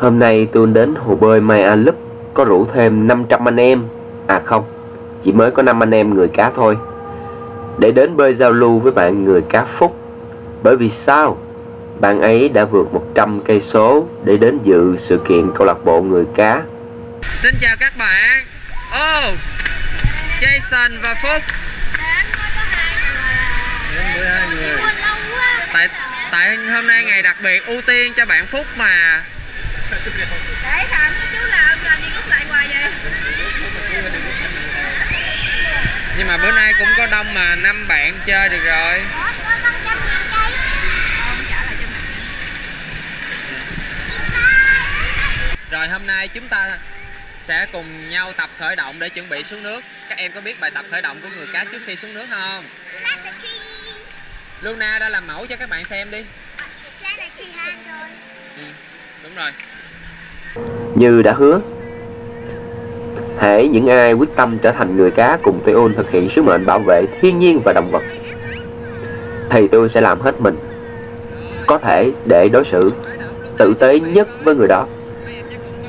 Hôm nay tôi đến hồ bơi Maya Lúc có rủ thêm 500 anh em. À không, chỉ mới có 5 anh em người cá thôi. Để đến bơi giao lưu với bạn người cá Phúc. Bởi vì sao? Bạn ấy đã vượt 100 cây số để đến dự sự kiện câu lạc bộ người cá. Xin chào các bạn. Oh, Jason và Phúc. Tại tại hôm nay ngày đặc biệt ưu tiên cho bạn Phúc mà. Để thằng chú làm làm gì rút lại hoài vậy? Nhưng mà bữa nay cũng có đông mà năm bạn chơi được rồi. Rồi hôm nay chúng ta sẽ cùng nhau tập khởi động để chuẩn bị xuống nước. Các em có biết bài tập khởi động của người cá trước khi xuống nước không? Luna đã làm mẫu cho các bạn xem đi. Ừ, đúng rồi. Như đã hứa, hãy những ai quyết tâm trở thành người cá cùng tôi ôn thực hiện sứ mệnh bảo vệ thiên nhiên và động vật thì tôi sẽ làm hết mình. Có thể để đối xử tử tế nhất với người đó.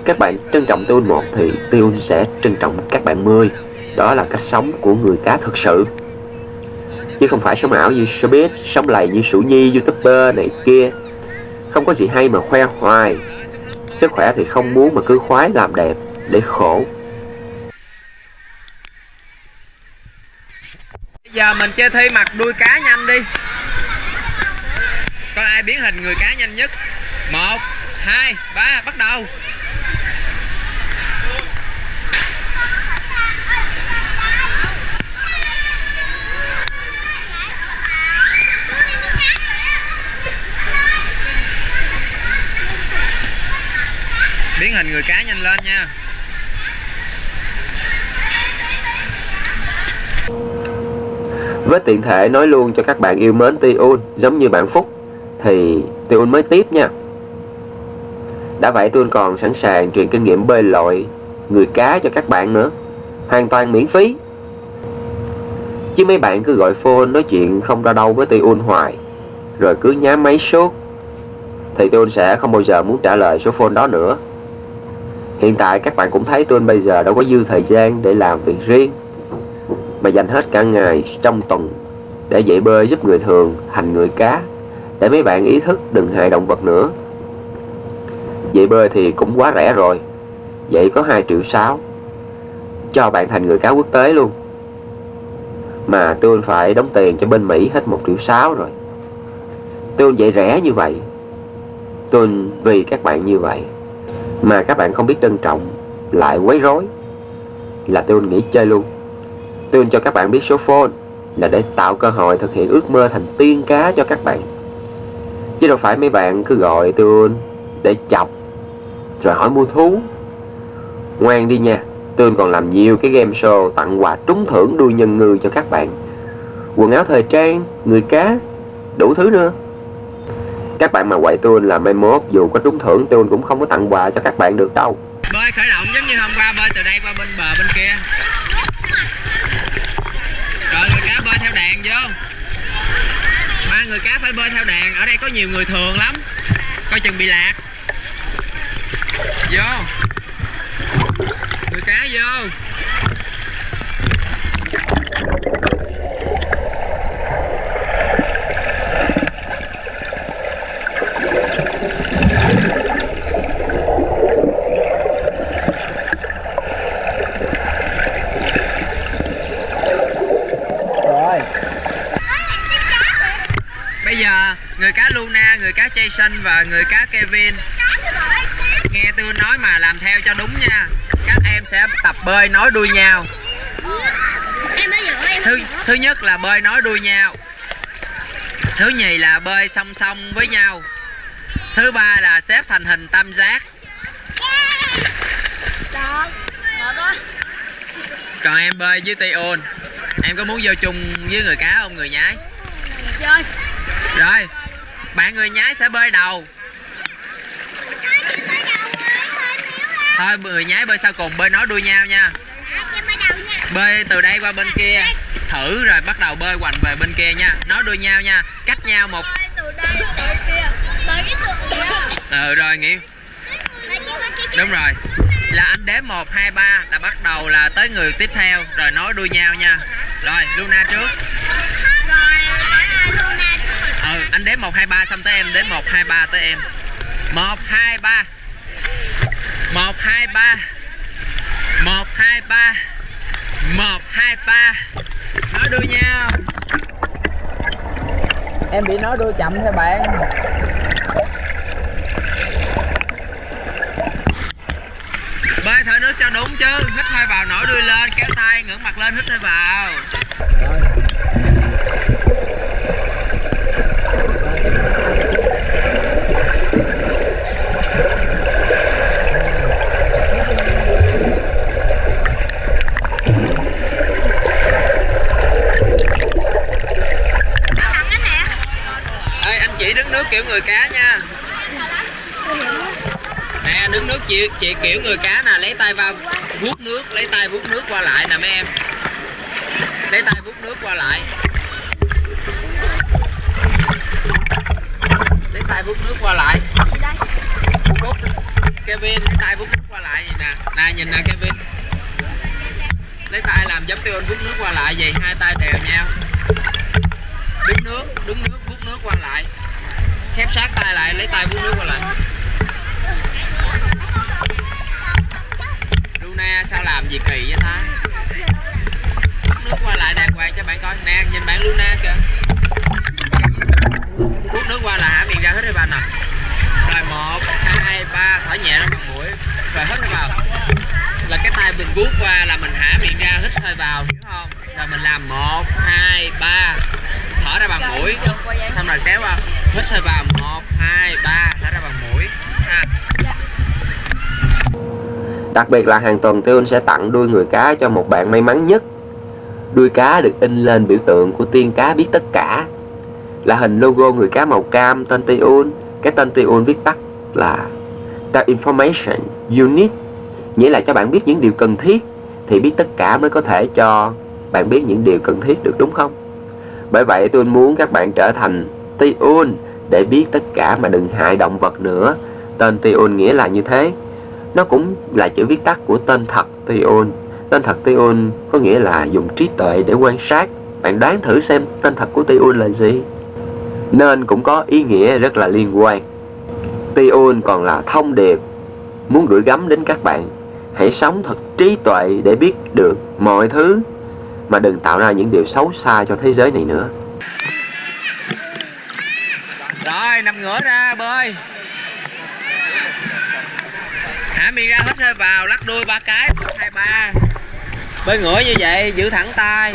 Các bạn trân trọng tôi một thì tôi sẽ trân trọng các bạn mười. Đó là cách sống của người cá thực sự. Chứ không phải sống ảo như showbiz sống lầy như sủ nhi youtuber này kia. Không có gì hay mà khoe hoài sức khỏe thì không muốn mà cứ khoái làm đẹp để khổ. Bây giờ mình chơi thi mặt đuôi cá nhanh đi. Coi ai biến hình người cá nhanh nhất. Một, hai, ba, bắt đầu. Biến hình người cá nhanh lên nha Với tiện thể nói luôn cho các bạn yêu mến Tiun, giống như bạn Phúc, thì Tiun mới tiếp nha. Đã vậy Tiun còn sẵn sàng truyền kinh nghiệm bơi lội, người cá cho các bạn nữa. Hoàn toàn miễn phí. Chứ mấy bạn cứ gọi phone nói chuyện không ra đâu với Tiun hoài, rồi cứ nhá máy suốt thì Tiun sẽ không bao giờ muốn trả lời số phone đó nữa. Hiện tại các bạn cũng thấy tôi bây giờ đâu có dư thời gian để làm việc riêng, mà dành hết cả ngày trong tuần để dạy bơi giúp người thường thành người cá, để mấy bạn ý thức đừng hại động vật nữa. Dạy bơi thì cũng quá rẻ rồi, vậy có 2 triệu 6 cho bạn thành người cá quốc tế luôn. Mà tôi phải đóng tiền cho bên Mỹ hết 1 triệu 6 rồi. Tôi dạy rẻ như vậy, tôi vì các bạn như vậy mà các bạn không biết trân trọng, lại quấy rối, là tôi nghĩ chơi luôn. Tôi cho các bạn biết số phone là để tạo cơ hội thực hiện ước mơ thành tiên cá cho các bạn. Chứ đâu phải mấy bạn cứ gọi tôi để chọc, rồi hỏi mua thú. Ngoan đi nha, tôi còn làm nhiều cái game show tặng quà trúng thưởng đuôi nhân ngư cho các bạn. Quần áo thời trang, người cá, đủ thứ nữa các bạn mà quậy tôi là mai mốt, dù có trúng thưởng tôi cũng không có tặng quà cho các bạn được đâu. Bơi khởi động giống như hôm qua bơi từ đây qua bên bờ bên kia. Rồi, người cá bơi theo đàn vô. Ba người cá phải bơi theo đàn Ở đây có nhiều người thường lắm. Coi chừng bị lạc. Vô. Người cá vô Bây giờ người cá Luna, người cá Jason và người cá Kevin. Nghe tôi nói mà làm theo cho đúng nha. Các em sẽ tập bơi nối đuôi nhau. Thứ, thứ nhất là bơi nối đuôi nhau. Thứ nhì là bơi song song với nhau. Thứ ba là xếp thành hình tam giác. Còn em bơi với Tion Em có muốn vô chung với người cá không người nhái? Chơi. Rồi bạn người nhái sẽ bơi đầu. Thôi, người nhái bơi sau cùng, bơi nói đuôi nhau nha. Bơi từ đây qua bên kia. Thử rồi bắt đầu bơi hoành về bên kia nha. Nói đuôi nhau nha. Cách nhau một. Ừ rồi, Nghĩa. Đúng rồi. Là anh đếm một, hai, ba, là bắt đầu là tới người tiếp theo. Rồi nói đuôi nhau nha. Rồi, Luna trước anh đếm một hai ba xong tới em đếm một hai ba tới em. Một hai ba. Một hai ba. Một hai ba. Một hai ba. Nói đuôi nhau. Em bị nói đuôi chậm thôi bạn. Bơi thở nước cho đúng chứ. Hít hơi vào nổi đuôi lên kéo tay ngẩng mặt lên hít hơi vào Thằng cái nè. Ê, anh chỉ đứng nước kiểu người cá nha nè đứng nước chị chị kiểu người cá nè, lấy tay vào vuốt nước, lấy tay vuốt nước qua lại nè mấy em. Lấy tay vuốt nước qua lại. Lấy tay vuốt nước qua lại. Vuốt Kevin, lấy tay vuốt nước qua lại vậy nè. Nè, nhìn nè, Kevin. Lấy tay làm giống tiêu anh vuốt nước qua lại vậy, hai tay đều nhau. Đứng nước đứng nước, vuốt nước qua lại. Khép sát tay lại, lấy tay vuốt nước qua lại. Luna sao làm gì kỳ vậy ta? Bắt nước qua lại đàng hoàng cho bạn coi. Nè, nhìn bạn Luna kìa. Vuốt nước qua là hả? Miệng ra hết đi, bạn nè rồi, một, hai, ba. Thở nhẹ ra bằng mũi. Rồi hít hơi vào là cái tay mình vuốt qua là mình hả? Miệng ra hít hơi vào, hiểu không? Rồi, mình làm một, hai, ba. Thở ra bằng mũi. Xong rồi kéo vào. Hít hơi vào. Một, hai, ba thở ra bằng mũi ha Đặc biệt là hàng tuần Tiêu sẽ tặng đuôi người cá cho một bạn may mắn nhất. Đuôi cá được in lên biểu tượng của tiên cá biết tất cả. Là hình logo người cá màu cam tên Tiun. Cái tên Tiun viết tắt là The Information Unit, Nghĩa là cho bạn biết những điều cần thiết thì biết tất cả mới có thể cho bạn biết những điều cần thiết được đúng không? Bởi vậy tôi muốn các bạn trở thành Tiun để biết tất cả mà đừng hại động vật nữa. Tên Tiun nghĩa là như thế. Nó cũng là chữ viết tắt của tên thật Tion. Tên thật Tion có nghĩa là dùng trí tuệ để quan sát. Bạn đoán thử xem tên thật của Tion là gì? Nên cũng có ý nghĩa rất là liên quan. Tion còn là thông điệp muốn gửi gắm đến các bạn. Hãy sống thật trí tuệ để biết được mọi thứ, mà đừng tạo ra những điều xấu xa cho thế giới này nữa. rồi, nằm ngửa ra, bơi hả miệng ra hít hơi vào lắc đuôi ba cái. Một hai ba. Bơi ngửa như vậy giữ thẳng tay.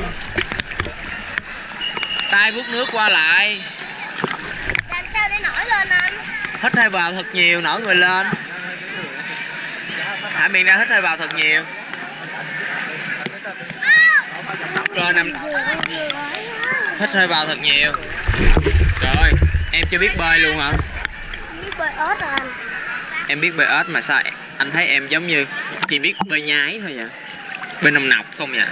Tay vuốt nước qua lại. Làm sao để nổi lên anh? hít hơi vào thật nhiều nổi người lên. Thả miệng ra hít hơi vào thật nhiều. Rồi nằm hít hơi vào thật nhiều. Rồi em chưa biết bơi luôn hả? Biết bơi ớt rồi anh. em biết bơi ếch mà sao anh thấy em giống như chỉ biết bơi nhái thôi vậy bơi nồng nọc không vậy?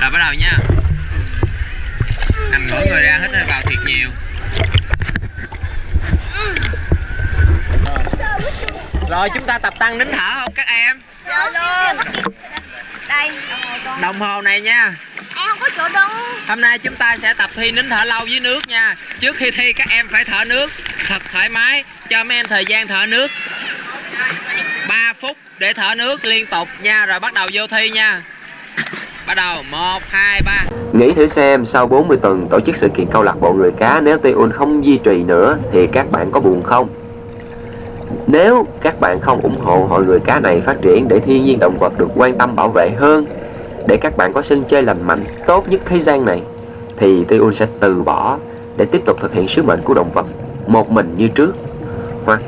Rồi bắt đầu nha. Nằm ngửa người ra hít hơi vào thiệt nhiều. Rồi chúng ta tập tăng nín thở không các em? Dạ luôn. Đây. đồng hồ này nha. Em không có chỗ đứng. hôm nay chúng ta sẽ tập thi nín thở lâu dưới nước nha. Trước khi thi các em phải thở nước thật thoải mái cho mấy em thời gian thở nước 3 phút để thở nước liên tục nha, rồi bắt đầu vô thi nha. Bắt đầu, một, hai, ba. Nghĩ thử xem, sau 40 tuần tổ chức sự kiện câu lạc bộ người cá, nếu Tiun không duy trì nữa, thì các bạn có buồn không? Nếu các bạn không ủng hộ hội người cá này phát triển để thiên nhiên động vật được quan tâm bảo vệ hơn, để các bạn có sân chơi lành mạnh tốt nhất thế gian này, thì Tiun sẽ từ bỏ để tiếp tục thực hiện sứ mệnh của động vật một mình như trước. Hoặc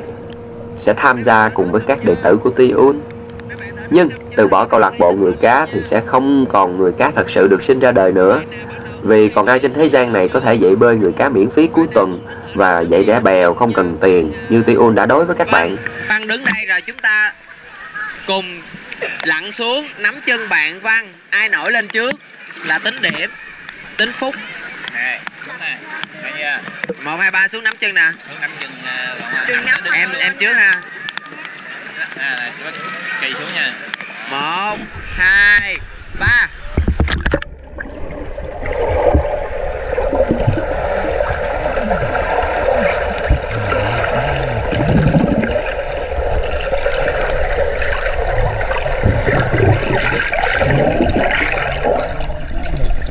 sẽ tham gia cùng với các đệ tử của Tiun. Nhưng từ bỏ câu lạc bộ người cá thì sẽ không còn người cá thật sự được sinh ra đời nữa. Vì còn ai trên thế gian này có thể dạy bơi người cá miễn phí cuối tuần và dạy đẻ bèo không cần tiền như Tiun đã đối với các bạn? Văn đứng đây rồi chúng ta cùng lặn xuống nắm chân bạn văn. Ai nổi lên trước là tính điểm tính phút. Giờ một hai ba xuống nắm chân nè. Hướng nắm chân em em trước ha. À, kỳ xuống nha. Một hai ba.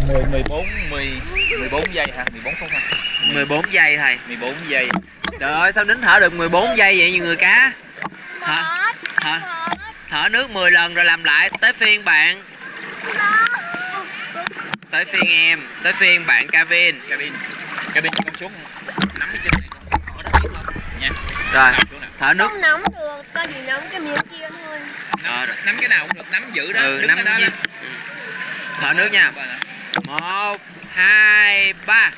Mười mười bốn mười mười bốn giây hả? Mười bốn phút hả 14 giây thầy. Mười bốn giây Trời ơi sao nín thở được 14 giây vậy như người cá? Hả? Hả? Thở nước 10 lần rồi làm lại. Tới phiên bạn. Tới phiên em. Tới phiên bạn Kevin. Cabin cabin con xuống. Nắm cái chân này. Con ở đó biết không nha Rồi. Thở nước. Không nắm được, con chỉ nắm cái miếng kia thôi. Nắm, nắm cái nào cũng được. Nắm giữ đó. Ừ, đứng nắm ở đó đó. Thở nước nha. Một hai ba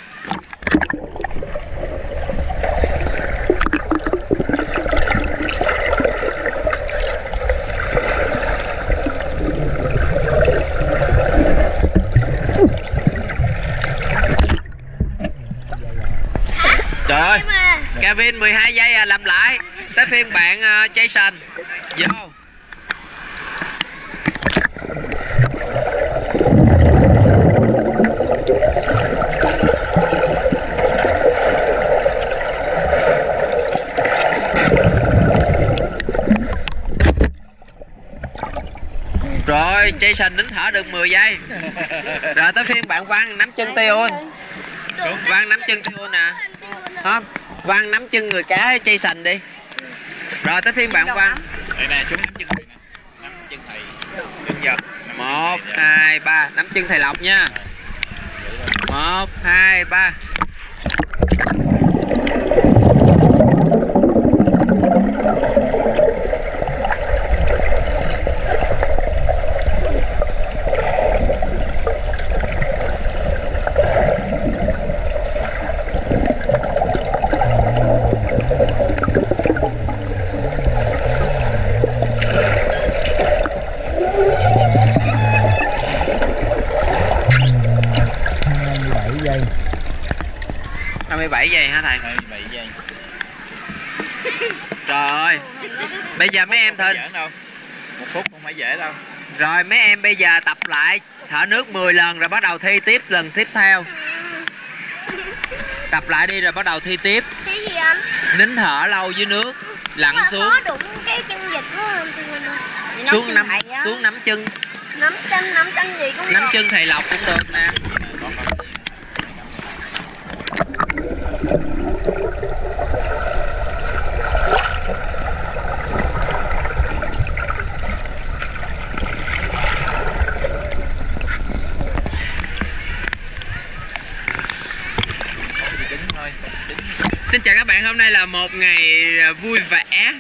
Trời ơi, Kevin 12 giây à, làm lại. Tới phiên bạn uh, Jason. Vô. Rồi, Jason nín thở được 10 giây. Rồi tới phiên bạn Văn nắm chân Tion Văn nắm chân Tion nè không Quang nắm chân người cá chay sành đi. Rồi tới phiên bạn Quang. Đây nè xuống nắm chân thầy nè. Nắm chân thầy Chân giật 1, 2, 3 Nắm chân thầy Lộc nha. 1, 2, 3 Bây giờ mấy em đâu. Một phút không phải dễ đâu. Rồi mấy em bây giờ tập lại Thở nước 10 lần rồi bắt đầu thi tiếp lần tiếp theo. Tập lại đi rồi bắt đầu thi tiếp. Cái gì anh? Nín thở lâu dưới nước Lặn xuống. đụng cái chân vịt quá Xuống nắm xuống nắm chân. Nắm chân, nắm chân gì cũng Nắm được. chân thầy Lộc cũng được nè có con gì đứng thôi đứng Xin chào các bạn, hôm nay là một ngày à, vui vẻ.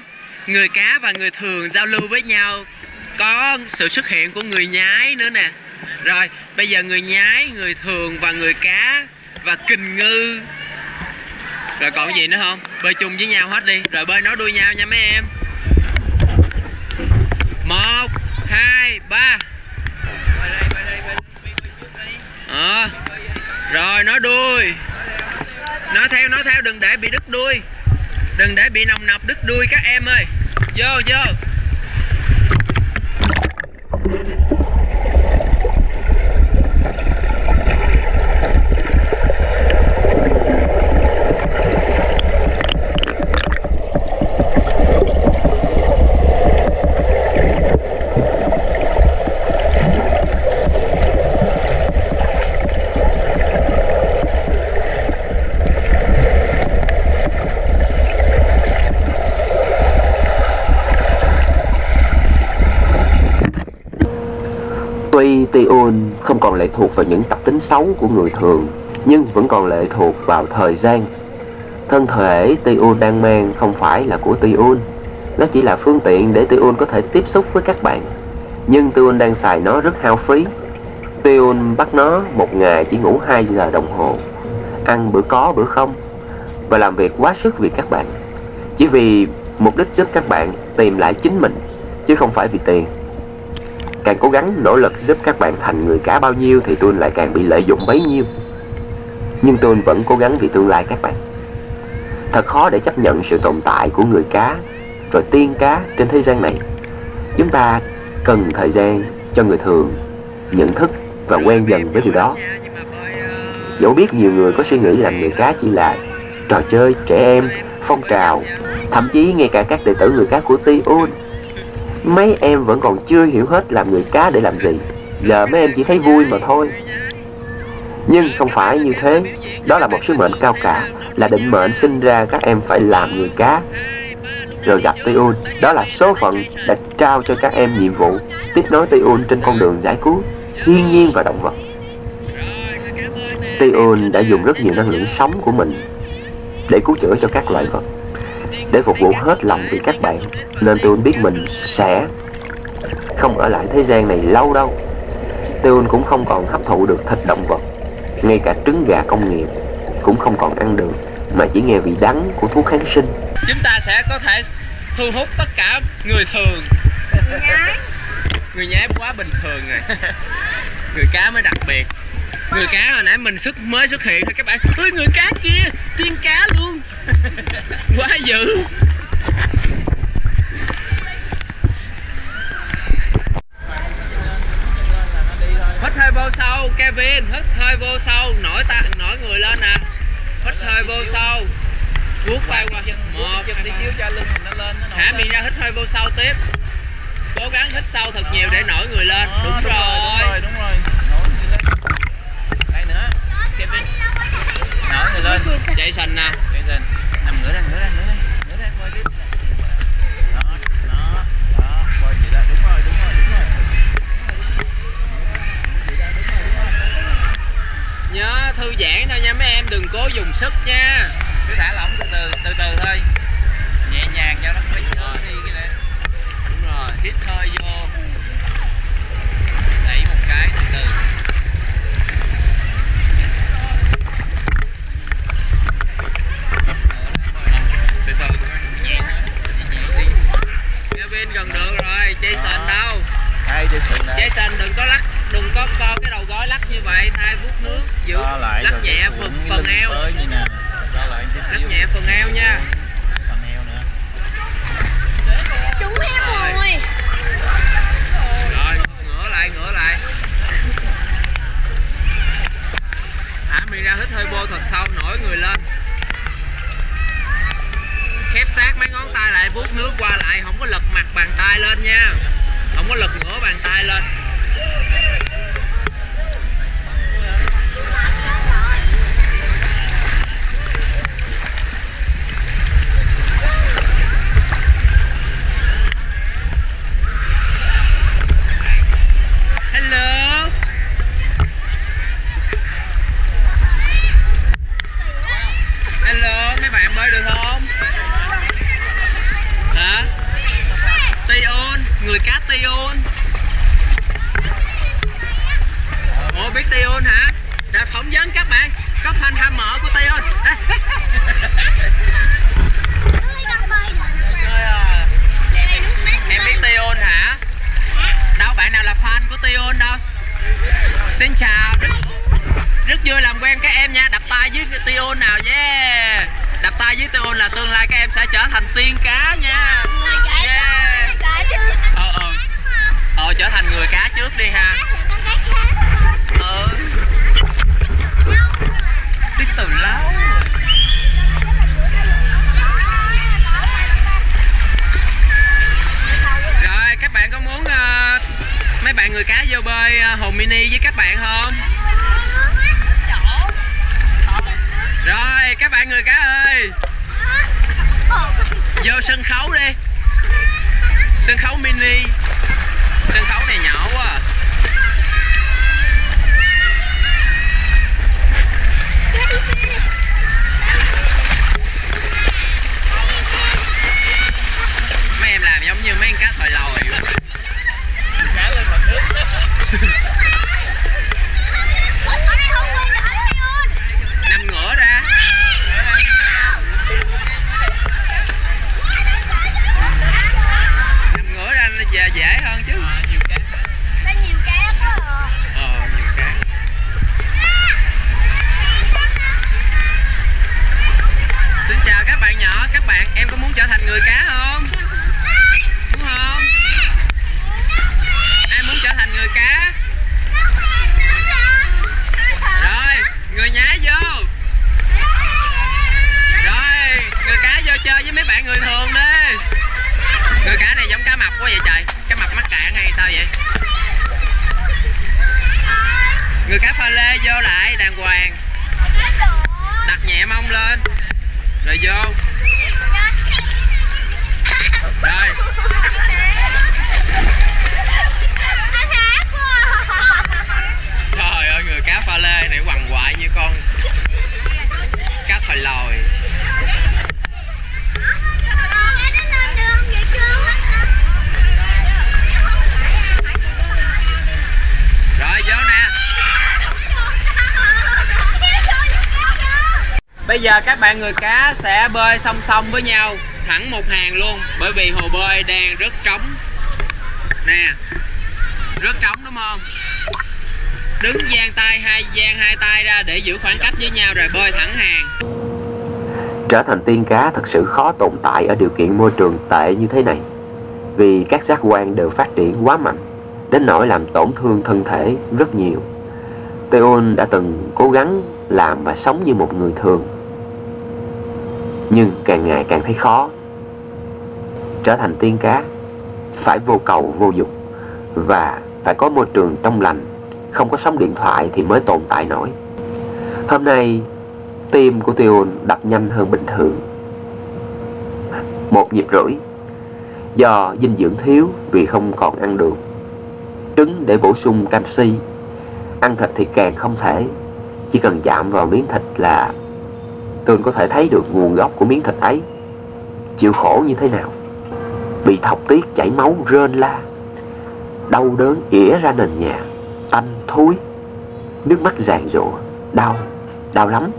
Người cá và người thường giao lưu với nhau Có sự xuất hiện của người nhái nữa nè. Rồi, bây giờ người nhái, người thường và người cá Và kình ngư. Rồi còn gì nữa không? Bơi chung với nhau hết đi. Rồi bơi nó đuôi nhau nha mấy em. Một, hai, ba. Ờ Rồi, nói đuôi nói theo nói theo, đừng để bị đứt đuôi. Đừng để bị nồng nọc đứt đuôi các em ơi. Vô vô. Tion không còn lệ thuộc vào những tập tính xấu của người thường, nhưng vẫn còn lệ thuộc vào thời gian. Thân thể Tion đang mang không phải là của Tion, nó chỉ là phương tiện để Tion có thể tiếp xúc với các bạn. Nhưng Tion đang xài nó rất hao phí. Tion bắt nó một ngày chỉ ngủ 2 giờ đồng hồ, ăn bữa có bữa không, và làm việc quá sức vì các bạn. Chỉ vì mục đích giúp các bạn tìm lại chính mình, chứ không phải vì tiền càng cố gắng nỗ lực giúp các bạn thành người cá bao nhiêu thì tôi lại càng bị lợi dụng bấy nhiêu. Nhưng tôi vẫn cố gắng vì tương lai các bạn. Thật khó để chấp nhận sự tồn tại của người cá, rồi tiên cá trên thế gian này. Chúng ta cần thời gian cho người thường, nhận thức và quen dần với điều đó. Dẫu biết nhiều người có suy nghĩ làm người cá chỉ là trò chơi, trẻ em, phong trào, thậm chí ngay cả các đệ tử người cá của Tiun mấy em vẫn còn chưa hiểu hết làm người cá để làm gì. Giờ mấy em chỉ thấy vui mà thôi. Nhưng không phải như thế. Đó là một sứ mệnh cao cả, là định mệnh sinh ra các em phải làm người cá. Rồi gặp Tiun đó là số phận đã trao cho các em nhiệm vụ tiếp nối Tiun trên con đường giải cứu thiên nhiên và động vật. Tiun đã dùng rất nhiều năng lượng sống của mình để cứu chữa cho các loài vật để phục vụ hết lòng vì các bạn nên Tiun biết mình sẽ không ở lại thế gian này lâu đâu. Tiun cũng không còn hấp thụ được thịt động vật ngay cả trứng gà công nghiệp cũng không còn ăn được mà chỉ nghe vị đắng của thuốc kháng sinh. Chúng ta sẽ có thể thu hút tất cả người thường. Nhái. Người nhái quá bình thường rồi. Người cá mới đặc biệt người cá hồi nãy mình xuất mới xuất hiện thôi các bạn ơi người cá kia tiên cá luôn. Quá dữ. Hít hơi vô sâu Kevin hít hơi vô sâu nổi ta nổi người lên nè. Hít hơi vô sâu. Vuốt vai qua. Một tí xíu cho lưng nó lên nó nổi thả lên. miệng ra hít hơi vô sâu tiếp. Cố gắng hít sâu thật nhiều để nổi người lên. Đúng, đúng rồi, rồi. đúng rồi nổi người lên đây nữa Kevin nổi người lên. Jason nè. Jason. Nằm ngửa ra ngửa ra ngửa ra ngửa ra quay tiếp. Đó đó đó quay vậy đó đúng rồi đúng rồi đúng rồi. Nhớ thư giãn thôi nha mấy em đừng cố dùng sức nha. Cứ thả lỏng từ từ từ từ thôi. Nhẹ nhàng cho nó phải nhớ đi cái này đúng rồi. Hít hơi vô đẩy một cái từ từ từ từ nhẹ nữa nhẹ đi Kevin gần được rồi Jason Đó. đâu? Hai Jason Jason đừng có lắc đừng có co cái đầu gối lắc như vậy thay vuốt nước giữ lắc nhẹ phần phần eo. lắc nhẹ phần eo nha phần eo nữa chúng em rồi rồi ngửa lại ngửa lại thả miệng ra hít hơi vô thật sâu nổi người lên khép sát mấy ngón tay lại vuốt nước qua lại không có lật mặt bàn tay lên nha không có lật ngửa bàn tay lên hello hello mấy bạn bơi được không hả Tion người cá Tion Ủa biết Tion hả? Đã phỏng vấn các bạn có fan ham mỡ của Tion em biết Tion hả? Đâu bạn nào là fan của Tion đâu? Xin chào rất rất vui làm quen các em nha. Đập tay với Tion nào nhé. Đập tay với Tion là tương lai các em sẽ trở thành tiên cá nha. Ờ ờ. Ờ trở thành người cá trước đi ha ờ biết từ lâu. Rồi các bạn có muốn uh, mấy bạn người cá vô bơi uh, hồ mini với các bạn không? Rồi các bạn người cá ơi. Vô sân khấu đi. Sân khấu mini. Sân khấu này nhỏ quá à. em có muốn trở thành người cá không? Muốn không? Ai muốn trở thành người cá. Rồi, người nhái vô. Rồi, người cá vô chơi với mấy bạn người thường đi. Người cá này giống cá mập quá vậy trời. Cá mập mắc cạn hay sao vậy? Người cá pha lê vô lại, đàng hoàng. Đặt nhẹ mông lên. Rồi vô rồi trời ơi, người cá pha lê này quằn quại như con cá thòi lòi rồi, vô nè. Bây giờ các bạn người cá sẽ bơi song song với nhau. Thẳng một hàng luôn, Bởi vì hồ bơi đang rất trống. Nè, Rất trống đúng không? Đứng giang tay hai, giang hai tay ra để giữ khoảng cách với nhau rồi bơi thẳng hàng. Trở thành tiên cá thật sự khó tồn tại ở điều kiện môi trường tệ như thế này. Vì các giác quan đều phát triển quá mạnh, Đến nỗi làm tổn thương thân thể rất nhiều. Teon đã từng cố gắng làm và sống như một người thường. Nhưng càng ngày càng thấy khó. Trở thành tiên cá, Phải vô cầu, vô dục. Và phải có môi trường trong lành, Không có sóng điện thoại thì mới tồn tại nổi. Hôm nay, tim của tiêu đập nhanh hơn bình thường. Một nhịp rưỡi, Do dinh dưỡng thiếu vì không còn ăn được. Trứng để bổ sung canxi, Ăn thịt thì càng không thể. Chỉ cần chạm vào miếng thịt là tôi có thể thấy được nguồn gốc của miếng thịt ấy. Chịu khổ như thế nào? Bị thọc tiết chảy máu rên la. Đau đớn ỉa ra nền nhà Tanh thối Nước mắt ràn rụa Đau, đau lắm.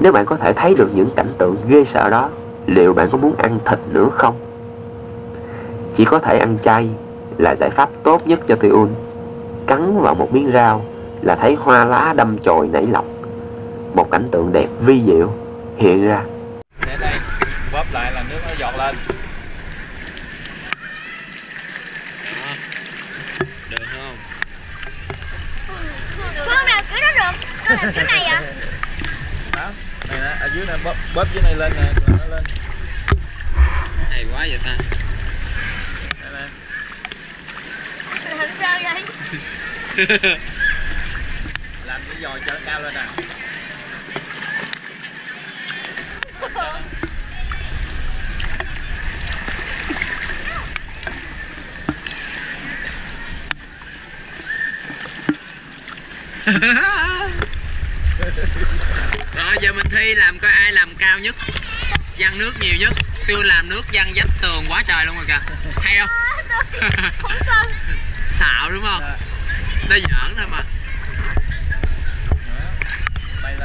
Nếu bạn có thể thấy được những cảnh tượng ghê sợ đó Liệu bạn có muốn ăn thịt nữa không? Chỉ có thể ăn chay là giải pháp tốt nhất cho tiêu Cắn vào một miếng rau là thấy hoa lá đâm chồi nảy lọc. Một cảnh tượng đẹp vi diệu hiện ra. Để đây bóp lại là nước nó giọt lên Đó. Được không? Con nào cứ nó cái này à? Đó này nè ở dưới nè bóp bóp dưới này lên nè rồi nó lên. Hay quá vậy ta. Đây nè Làm sao vậy? Làm cái giò cho nó cao lên nè Rồi giờ mình thi làm coi ai làm cao nhất Văng nước nhiều nhất. Tiêu làm nước văng vách tường quá trời luôn rồi kìa. Hay không? Xạo đúng không? Nó giỡn thôi mà.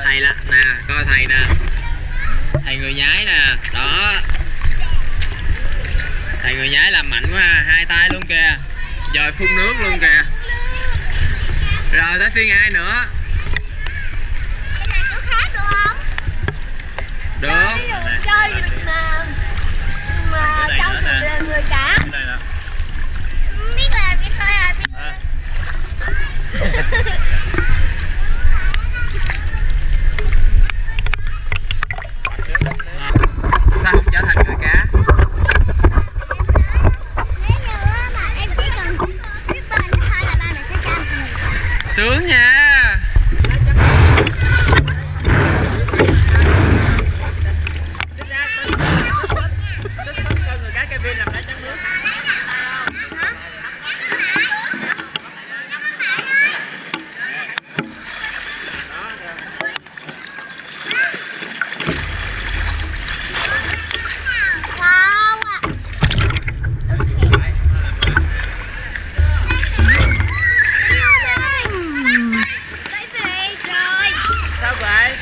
Thầy là, nè, coi thầy nè. Thầy người nhái nè. Đó. Thầy người nhái làm mạnh quá ha, Hai tay luôn kìa. Rồi phun nước luôn kìa. Rồi tới phiên ai nữa Cái này có khác được không được. Chơi mà. Mà trong nè. là người cả. Biết làm biết thôi à biết à. Sao không trở thành người cá Nếu như á mà em chỉ cần biết bơi nữa thôi là ba mẹ sẽ cho em Sướng nha Không ạ Lấy về rồi Sao vậy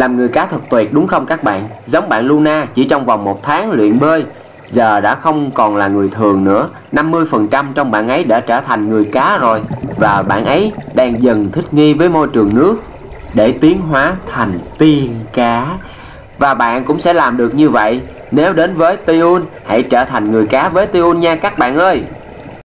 làm người cá thật tuyệt, đúng không các bạn? Giống bạn Luna, chỉ trong vòng một tháng luyện bơi, giờ đã không còn là người thường nữa. 50% trong bạn ấy đã trở thành người cá rồi, Và bạn ấy đang dần thích nghi với môi trường nước Để tiến hóa thành tiên cá. Và bạn cũng sẽ làm được như vậy. Nếu đến với Tiun Hãy trở thành người cá với Tiun nha các bạn ơi.